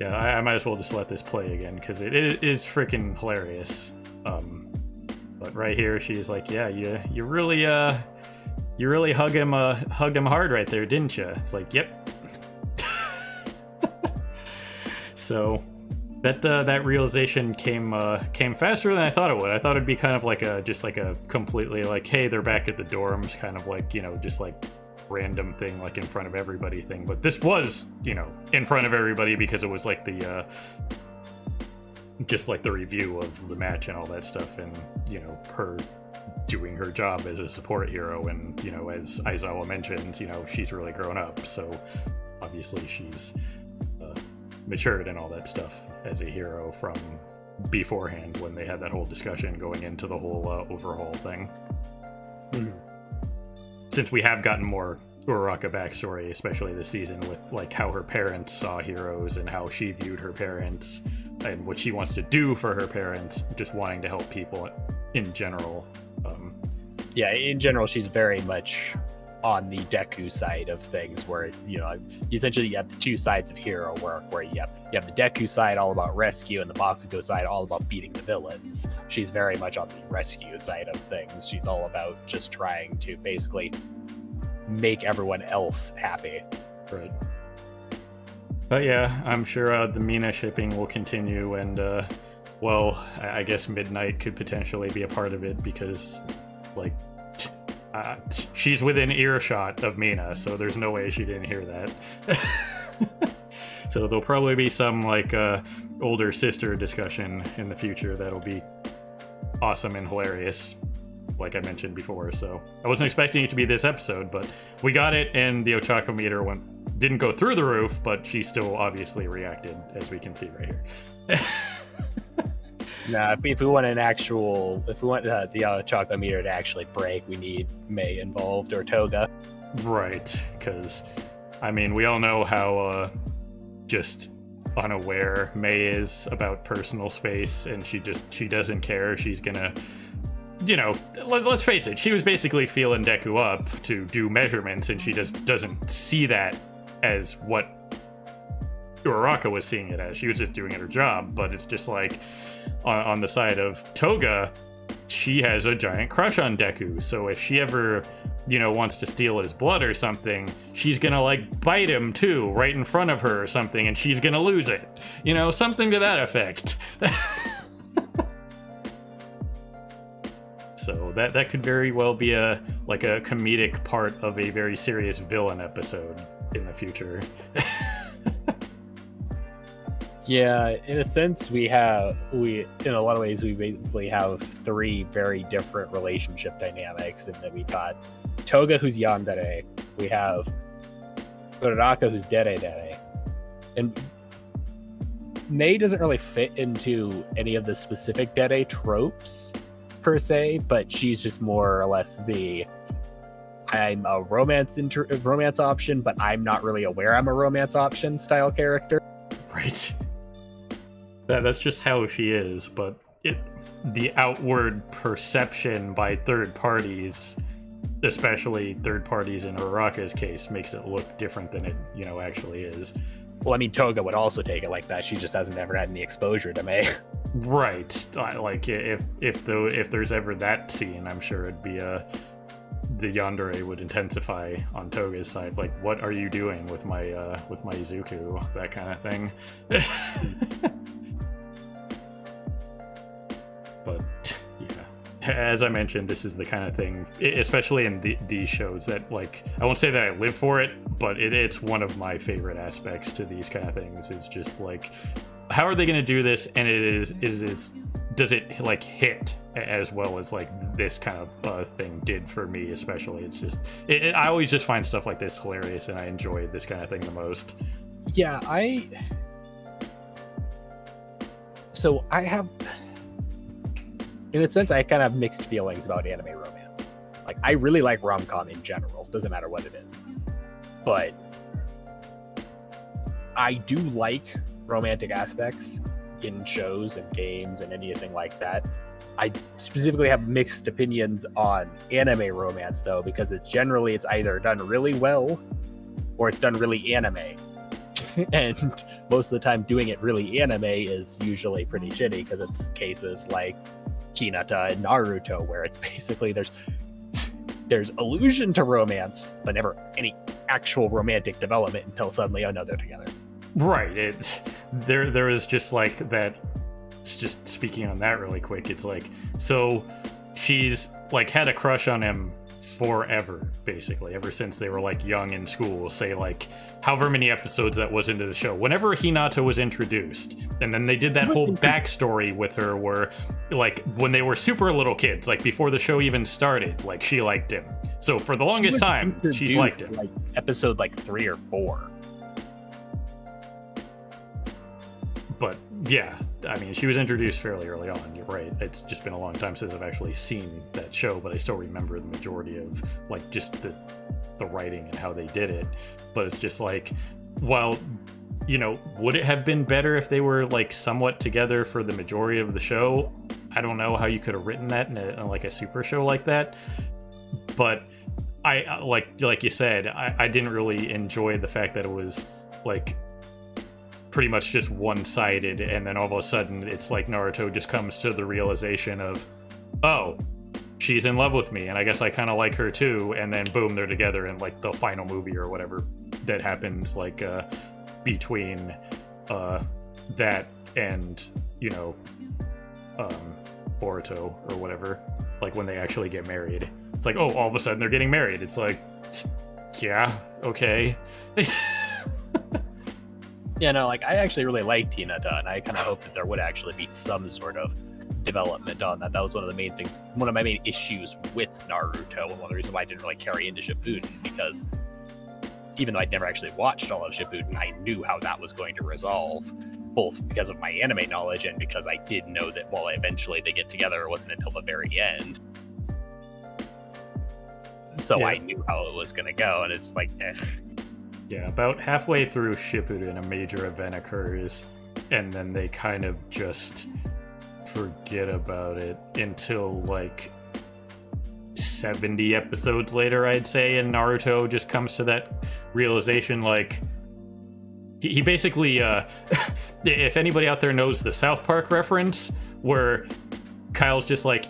[SPEAKER 1] yeah. I, I might as well just let this play again because it, it is freaking hilarious. Um, but right here, she's like, yeah, you you really uh you really hug him uh hugged him hard right there, didn't you? It's like, yep. <laughs> so that uh, that realization came uh, came faster than I thought it would. I thought it'd be kind of like a just like a completely like, hey, they're back at the dorms, kind of like you know, just like random thing, like in front of everybody thing. But this was you know in front of everybody because it was like the uh, just like the review of the match and all that stuff, and you know her doing her job as a support hero, and you know as Aizawa mentions, you know she's really grown up, so obviously she's matured and all that stuff as a hero from beforehand when they had that whole discussion going into the whole uh, overhaul thing. Mm. Since we have gotten more Uraraka backstory, especially this season, with like how her parents saw heroes and how she viewed her parents and what she wants to do for her parents, just wanting to help people in general. Um,
[SPEAKER 2] yeah, in general, she's very much on the Deku side of things, where you know essentially you have the two sides of hero work, where you have you have the Deku side all about rescue, and the Bakugo side all about beating the villains. She's very much on the rescue side of things. She's all about just trying to basically make everyone else happy.
[SPEAKER 1] Right. But yeah, I'm sure uh, the Mina shipping will continue, and uh, well, I guess Midnight could potentially be a part of it because, like, uh, she's within earshot of Mina, so there's no way she didn't hear that. <laughs> so there'll probably be some like uh, older sister discussion in the future that'll be awesome and hilarious, like I mentioned before. So I wasn't expecting it to be this episode, but we got it, and the Ochako meter went didn't go through the roof, but she still obviously reacted, as we can see right here. <laughs>
[SPEAKER 2] Nah, if, if we want an actual, if we want uh, the uh, Ochako meter to actually break, we need Mei involved or Toga.
[SPEAKER 1] Right, because I mean, we all know how uh, just unaware Mei is about personal space, and she just she doesn't care. She's gonna, you know, let, us face it. She was basically feeling Deku up to do measurements, and she just doesn't see that as what Uraraka was seeing it as. She was just doing her job, but it's just like on, on the side of Toga, she has a giant crush on Deku. So if she ever, you know, wants to steal his blood or something, she's gonna like bite him too, right in front of her or something, and she's gonna lose it. You know, something to that effect. <laughs> so that that could very well be a like a comedic part of a very serious villain episode in the future. <laughs>
[SPEAKER 2] Yeah, in a sense, we have we in a lot of ways we basically have three very different relationship dynamics, and then we got Toga, who's Yandere, we have Uraraka, who's Dere Dere, and Mei doesn't really fit into any of the specific Dere tropes per se, but she's just more or less the I'm a romance inter- romance option, but I'm not really aware I'm a romance option style character.
[SPEAKER 1] Right. That, that's just how she is, but it, the outward perception by third parties, especially third parties in Uraraka's case, makes it look different than it, you know, actually is.
[SPEAKER 2] Well, I mean, Toga would also take it like that. She just hasn't ever had any exposure to Mei. <laughs>
[SPEAKER 1] Right. Like if if the if there's ever that scene, I'm sure it'd be a the yandere would intensify on Toga's side. Like, what are you doing with my uh, with my Izuku? That kind of thing. <laughs> <laughs> as I mentioned, this is the kind of thing, especially in the, these shows, that like I won't say that I live for it, but it, it's one of my favorite aspects to these kind of things. It's just like, how are they going to do this? And it is is is does it like hit as well as like this kind of uh, thing did for me especially it's just it, it, i always just find stuff like this hilarious and i enjoy this kind of thing the most
[SPEAKER 2] yeah i so i have in a sense i kind of have mixed feelings about anime romance like i really like rom-com in general doesn't matter what it is but i do like romantic aspects in shows and games and anything like that. I specifically have mixed opinions on anime romance though, because it's generally it's either done really well or it's done really anime. <laughs> and most of the time doing it really anime is usually pretty shitty because it's cases like Hinata and Naruto where it's <laughs> basically there's there's allusion to romance, but never any actual romantic development until suddenly oh no they're together.
[SPEAKER 1] Right. It's there. There is just like that. It's just speaking on that really quick. It's like so she's like had a crush on him forever, basically, ever since they were like young in school. Say like however many episodes that was into the show. Whenever Hinata was introduced, and then they did that whole backstory with her, where like when they were super little kids, like before the show even started, like she liked him. So for the longest she time, she's liked him.
[SPEAKER 2] Like episode like three or four.
[SPEAKER 1] but yeah, I mean, she was introduced fairly early on. You're right. It's just been a long time since I've actually seen that show, but I still remember the majority of like just the the writing and how they did it. But it's just like, well, you know, would it have been better if they were like somewhat together for the majority of the show? I don't know how you could have written that in, a, in like a super show like that, but I like like you said, I, I didn't really enjoy the fact that it was like pretty much just one-sided and then all of a sudden it's like Naruto just comes to the realization of oh she's in love with me and I guess I kind of like her too and then boom they're together in like the final movie or whatever that happens like uh between uh that and you know um Boruto or whatever like when they actually get married. It's like oh all of a sudden they're getting married. It's like yeah okay <laughs>
[SPEAKER 2] Yeah, no, like I actually really liked Hinata, and I kind of hoped that there would actually be some sort of development on that. That was one of the main things, one of my main issues with Naruto, and one of the reasons why I didn't really carry into Shippuden, because even though I'd never actually watched all of Shippuden, I knew how that was going to resolve, both because of my anime knowledge and because I did know that, well, eventually they get together, it wasn't until the very end. So yeah. I knew how it was going to go, and it's like, eh,
[SPEAKER 1] yeah, about halfway through Shippuden, a major event occurs, and then they kind of just forget about it until like 70 episodes later, I'd say, and Naruto just comes to that realization like he basically uh <laughs> if anybody out there knows the South Park reference where Kyle's just like,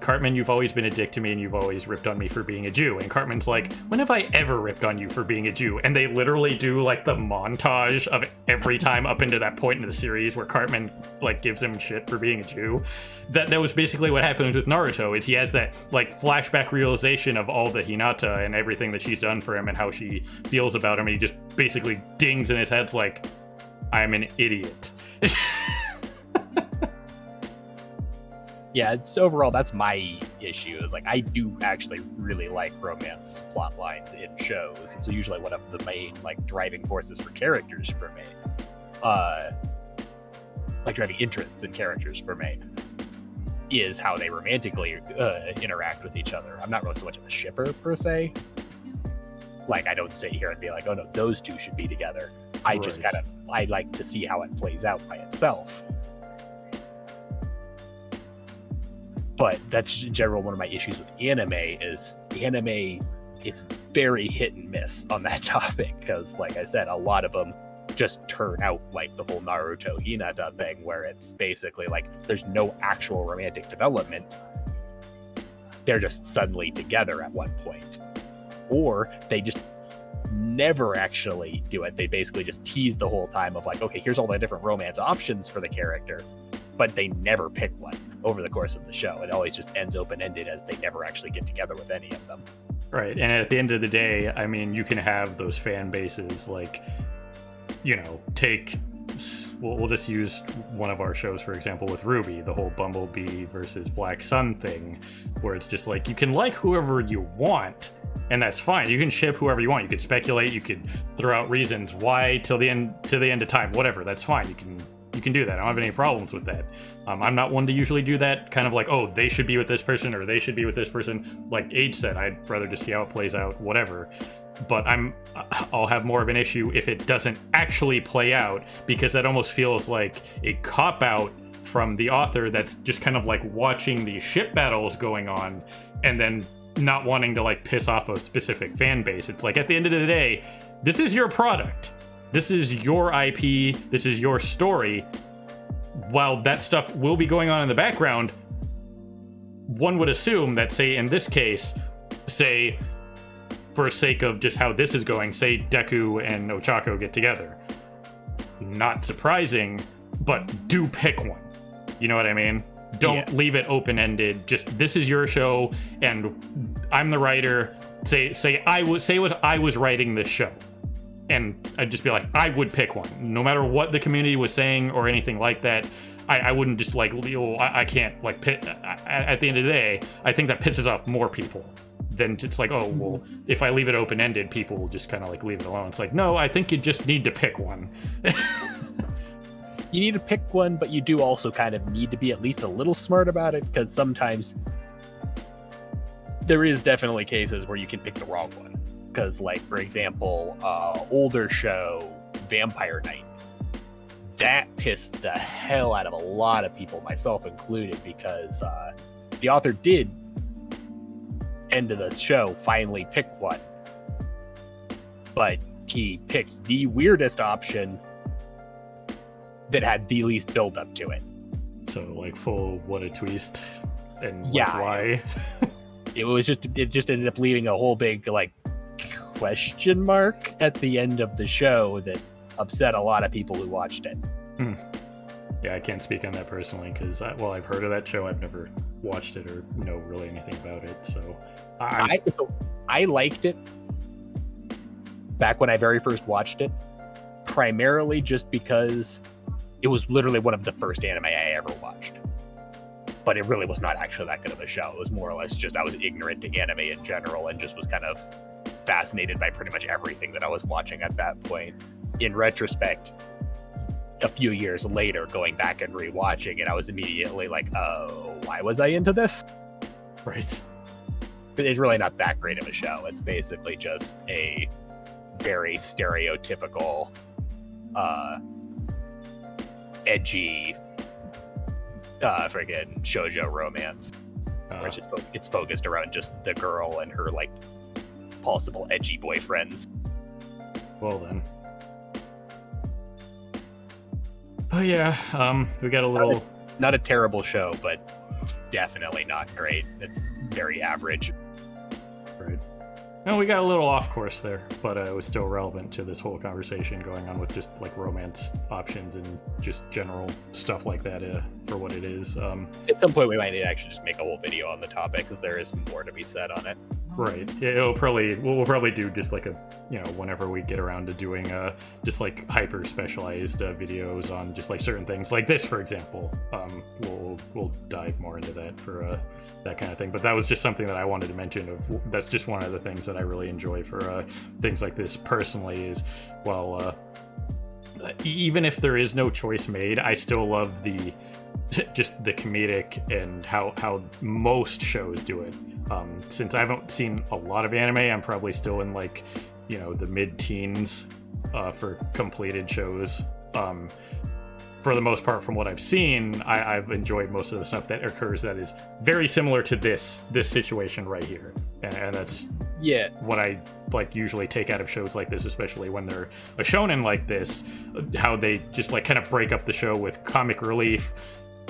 [SPEAKER 1] Cartman, you've always been a dick to me and you've always ripped on me for being a Jew. And Cartman's like, when have I ever ripped on you for being a Jew? And they literally do like the montage of every time up into that point in the series where Cartman like gives him shit for being a Jew. That that was basically what happened with Naruto is he has that like flashback realization of all the Hinata and everything that she's done for him and how she feels about him. And he just basically dings in his head like, I'm an idiot. <laughs>
[SPEAKER 2] yeah, it's overall that's my issue. Is like I do actually really like romance plot lines in shows. It's usually one of the main like driving forces for characters for me. Uh, like driving interests in characters for me is how they romantically uh, interact with each other. I'm not really so much of a shipper per se. Like I don't sit here and be like, oh no, those two should be together. I right. just kind of I like to see how it plays out by itself. But that's in general one of my issues with anime is anime is very hit and miss on that <laughs> topic because like i said a lot of them just turn out like the whole naruto hinata thing where it's basically like there's no actual romantic development. They're just suddenly together at one point, or they just never actually do it. They basically just tease the whole time of like, okay, here's all the different romance options for the character, but they never pick one over the course of the show. It always just ends open ended as they never actually get together with any of them.
[SPEAKER 1] Right. And at the end of the day, I mean, you can have those fan bases like, you know, take. We'll, we'll just use one of our shows, for example, with RWBY, the whole Bumblebee versus Black Sun thing, where it's just like you can like whoever you want, and that's fine. You can ship whoever you want. You could speculate. You could throw out reasons why till the end to the end of time. Whatever. That's fine. You can you can do that. I don't have any problems with that. Um, I'm not one to usually do that. Kind of like, oh, they should be with this person or they should be with this person. Like Age said, I'd rather just see how it plays out. Whatever. But I'm I'll have more of an issue if it doesn't actually play out because that almost feels like a cop out from the author that's just kind of like watching these ship battles going on and then not wanting to like piss off a specific fan base. It's like at the end of the day, this is your product. This is your IP. This is your story. While that stuff will be going on in the background, one would assume that, say, in this case, say, for sake of just how this is going, say Deku and Ochako get together. Not surprising, but do pick one. You know what I mean? Don't yeah. leave it open ended. Just this is your show, and I'm the writer. Say say I was say was I was writing this show, and I'd just be like I would pick one, no matter what the community was saying or anything like that. I, I wouldn't just like oh, I, I can't like pit. At the end of the day, I think that pisses off more people than it's like oh well mm-hmm. if I leave it open ended, people will just kind of like leave it alone. It's like no, I think you just need to pick one. <laughs>
[SPEAKER 2] you need to pick one, but you do also kind of need to be at least a little smart about it because sometimes there is definitely cases where you can pick the wrong one. Because, like for example, uh, older show Vampire Knight, that pissed the hell out of a lot of people, myself included, because uh, the author did end of the show finally pick one, but he picked the weirdest option that had the least build up to it.
[SPEAKER 1] So like full what a twist and yeah, like why? <laughs>
[SPEAKER 2] it was just it just ended up leaving a whole big like question mark at the end of the show that upset a lot of people who watched it. Hmm.
[SPEAKER 1] Yeah, I can't speak on that personally because well, I've heard of that show. I've never watched it or know really anything about it. So
[SPEAKER 2] I, so I liked it back when I very first watched it, primarily just because it was literally one of the first anime I ever watched. But it really was not actually that good of a show. It was more or less just I was ignorant to anime in general and just was kind of fascinated by pretty much everything that I was watching at that point. In retrospect, a few years later, going back and rewatching it, I was immediately like, oh, why was I into this?
[SPEAKER 1] Right.
[SPEAKER 2] It's really not that great of a show. It's basically just a very stereotypical uh, edgy uh friggin' shoujo romance uh, which is fo- it's focused around just the girl and her like possible edgy boyfriends.
[SPEAKER 1] Well then. Oh yeah um we got a little
[SPEAKER 2] not a, not a terrible show but definitely not great. It's very average.
[SPEAKER 1] Right. No, we got a little off course there, but uh, it was still relevant to this whole conversation going on with just like romance options and just general stuff like that uh, for what it is. Um,
[SPEAKER 2] At some point, we might need to actually just make a whole video on the topic because there is more to be said on it.
[SPEAKER 1] Right. It'll probably we'll, we'll, probably do just like a you know whenever we get around to doing uh just like hyper specialized uh, videos on just like certain things like this for example. Um, we'll we'll dive more into that for uh that kind of thing. But that was just something that I wanted to mention. Of that's just one of the things that I really enjoy for uh, things like this personally is well, uh, even if there is no choice made, I still love the <laughs> just the comedic and how how most shows do it. Um, since I haven't seen a lot of anime, I'm probably still in like you know the mid teens uh, for completed shows. Um, for the most part, from what I've seen, I, have enjoyed most of the stuff that occurs that is very similar to this this situation right here, and, and, that's
[SPEAKER 2] yeah
[SPEAKER 1] what I like usually take out of shows like this, especially when they're a shonen like this, how they just like kind of break up the show with comic relief,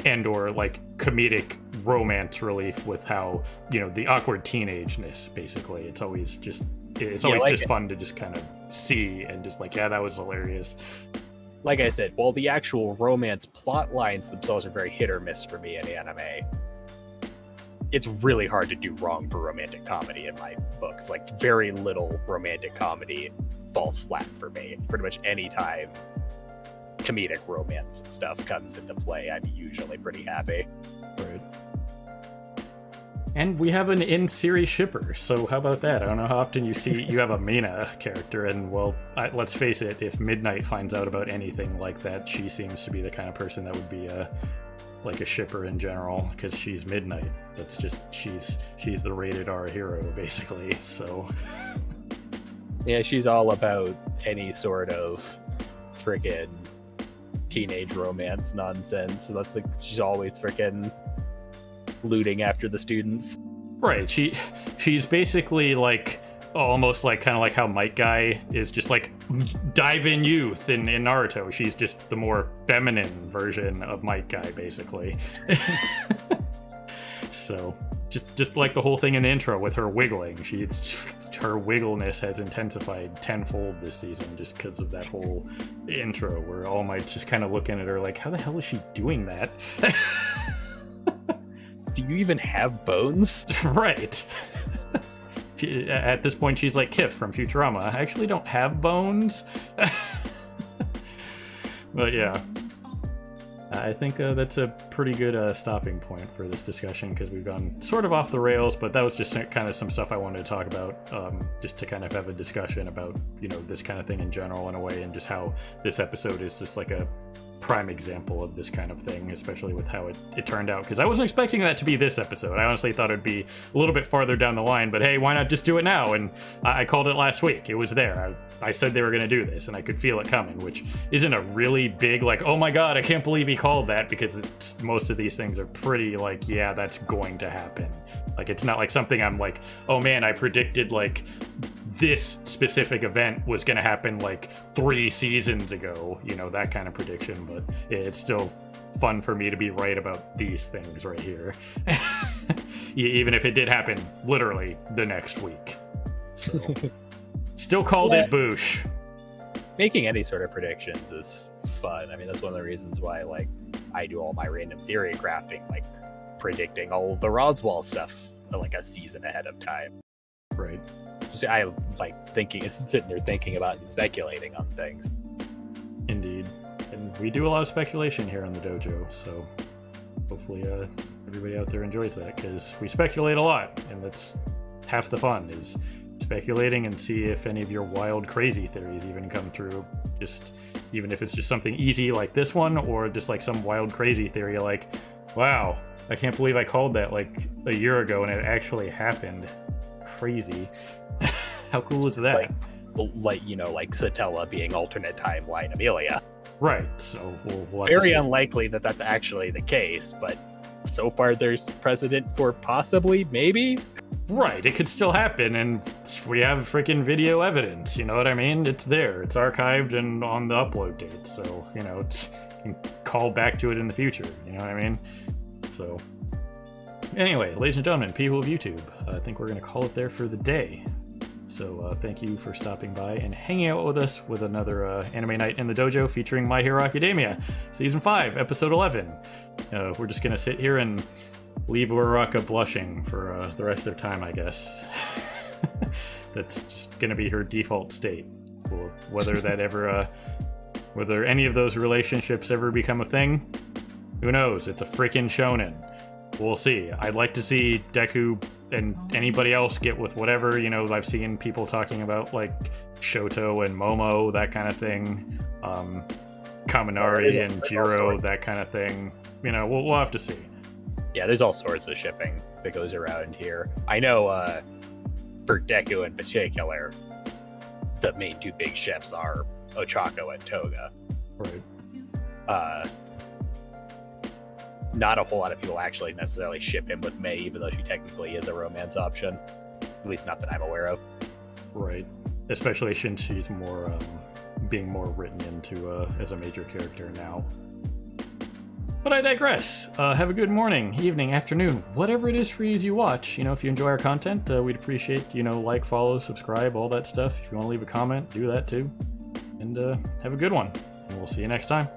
[SPEAKER 1] and or like comedic romance relief with how you know the awkward teenageness basically it's always just it's
[SPEAKER 2] Yeah,
[SPEAKER 1] always
[SPEAKER 2] like
[SPEAKER 1] just
[SPEAKER 2] it.
[SPEAKER 1] fun to just kind of see and just like yeah that was hilarious
[SPEAKER 2] like I said, while the actual romance plot lines themselves are very hit or miss for me in anime, it's really hard to do wrong for romantic comedy in my books. Like very little romantic comedy falls flat for me. Pretty much any time comedic romance stuff comes into play, I'm usually pretty happy.
[SPEAKER 1] Right. And we have an in-series shipper, so how about that? I don't know how often you see you have a Mina character, and well, I, let's face it, if Midnight finds out about anything like that, she seems to be the kind of person that would be a like a shipper in general, because she's Midnight. That's just she's she's the rated R hero basically. So <laughs>
[SPEAKER 2] Yeah, she's all about any sort of freaking teenage romance nonsense. So that's like she's always freaking looting after the students.
[SPEAKER 1] Right. She she's basically like almost like kind of like how Might Guy is just like dive in youth in, in Naruto. She's just the more feminine version of Might Guy, basically. <laughs> so just just like the whole thing in the intro with her wiggling, she's her wiggleness has intensified tenfold this season just because of that whole intro where All Might just kind of looking at her like, how the hell is she doing that? <laughs>
[SPEAKER 2] Do you even have bones? <laughs>
[SPEAKER 1] right. <laughs> She, at this point, she's like Kif from Futurama. I actually don't have bones. but yeah. I think uh, that's a pretty good uh, stopping point for this discussion because we've gone sort of off the rails, but that was just kind of some stuff I wanted to talk about, um, just to kind of have a discussion about, you know, this kind of thing in general in a way, and just how this episode is just like a prime example of this kind of thing, especially with how it, it turned out. Because I wasn't expecting that to be this episode. I honestly thought it'd be a little bit farther down the line, but hey, why not just do it now? And I, I called it last week. It was there. I, I said they were going to do this, and I could feel it coming, which isn't a really big, like, oh my god, I can't believe he called that, because most of these things are pretty, like, yeah, that's going to happen. Like, it's not like something I'm like, oh man, I predicted, like, this specific event was going to happen like three seasons ago, you know, that kind of prediction. But it's still fun for me to be right about these things right here, <laughs> even if it did happen literally the next week. So, <laughs> still called it Boosh.
[SPEAKER 2] Making any sort of predictions is fun. I mean, that's one of the reasons why like I do all my random theory crafting, like predicting all the Roswaal stuff like a season ahead of time.
[SPEAKER 1] Right.
[SPEAKER 2] Just I like thinking, <laughs> sitting there thinking about and speculating on things.
[SPEAKER 1] Indeed. And we do a lot of speculation here on the dojo, so hopefully uh, everybody out there enjoys that because we speculate a lot, and that's half the fun is speculating and see if any of your wild, crazy theories even come through. Just even if it's just something easy like this one, or just like some wild, crazy theory like, wow, I can't believe I called that like a year ago and it actually happened. Crazy. <laughs> How cool is that?
[SPEAKER 2] Like, like you know, like Satella being alternate timeline Emilia.
[SPEAKER 1] right. So we'll, we'll
[SPEAKER 2] Very unlikely that that's actually the case, but so far there's precedent for possibly, maybe.
[SPEAKER 1] Right, it could still happen, and we have freaking video evidence. You know what I mean? It's there, it's archived and on the upload date, so you know it's you can call back to it in the future. You know what I mean? So, anyway, ladies and gentlemen, people of YouTube, I think we're gonna call it there for the day. So, uh, thank you for stopping by and hanging out with us with another uh, anime night in the dojo featuring My Hero Academia, season five, episode eleven. Uh, we're just gonna sit here and leave Uraraka blushing for uh, the rest of time, I guess. <laughs> That's just gonna be her default state. Whether <laughs> that ever, uh, whether any of those relationships ever become a thing, who knows? It's a freaking shonen. We'll see. I'd like to see Deku and anybody else get with whatever. You know, I've seen people talking about like Shoto and Momo, that kind of thing. Um, Kaminari and Jiro, that kind of thing. You know, we'll, we'll have to see.
[SPEAKER 2] Yeah, there's all sorts of shipping that goes around here. I know uh, for Deku in particular, the main two big ships are Ochako and Toga.
[SPEAKER 1] Right.
[SPEAKER 2] Uh, not a whole lot of people actually necessarily ship him with Mei, even though she technically is a romance option. At least not that I'm aware of.
[SPEAKER 1] Right. Especially since she's more um, being more written into uh, as a major character now. But I digress. Uh, have a good morning, evening, afternoon, whatever it is for you as you watch. You know, if you enjoy our content, uh, we'd appreciate, you know, like, follow, subscribe, all that stuff. If you want to leave a comment, do that too. And uh, have a good one. And we'll see you next time.